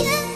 you.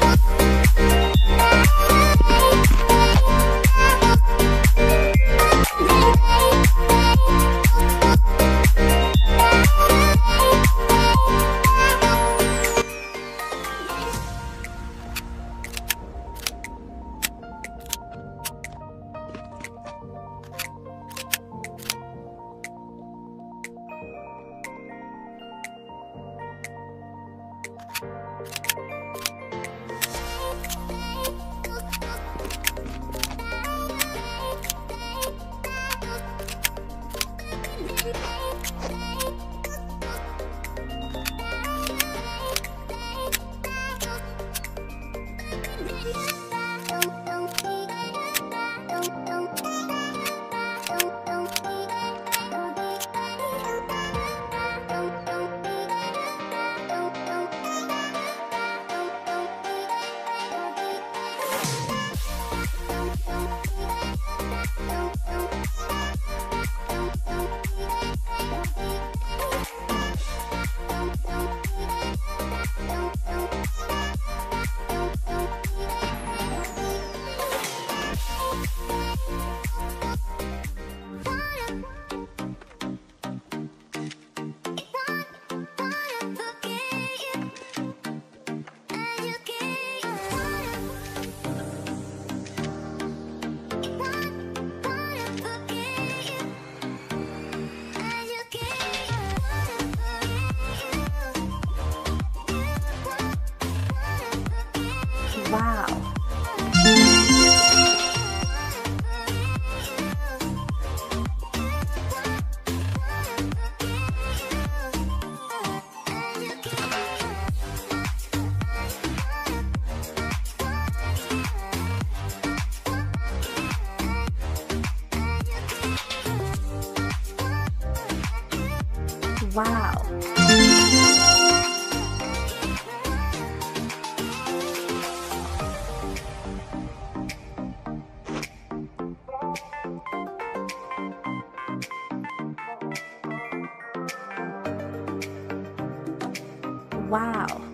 Wow. Wow.